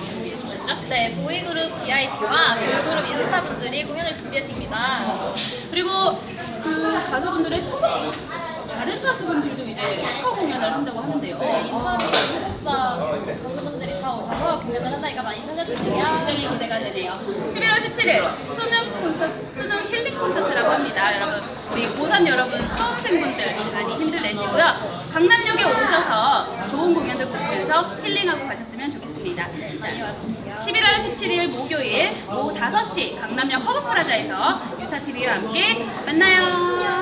준비해 주셨죠? 네, 보이그룹 VIP와 걸그룹 인스타분들이 공연을 준비했습니다. 그리고 그 가수분들의 소속 다른 가수분들도 이제 축하 공연을 한다고 하는데요. 네, 인터뷰 소속사 가수분들이 다 오셔서 공연을 한다니까 많이 찾아주세요. 굉장히 기대가 되네요. 11월 17일 수능 콘서트, 수능 힐링 콘서트라고 합니다. 여러분, 우리 고3 여러분, 수험생분들 많이 힘들 내시고요. 강남역에 오셔서 보시면서 힐링하고 가셨으면 좋겠습니다. 많이 와주세요. 11월 17일 목요일 오후 5시 강남역 허브프라자에서 유타TV와 함께 만나요.